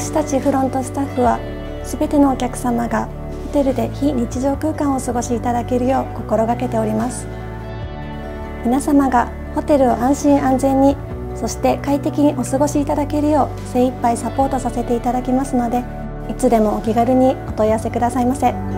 私たちフロントスタッフは全てのお客様がホテルで非日常空間をお過ごしいただけるよう心がけております皆様がホテルを安心安全にそして快適にお過ごしいただけるよう精一杯サポートさせていただきますのでいつでもお気軽にお問い合わせくださいませ。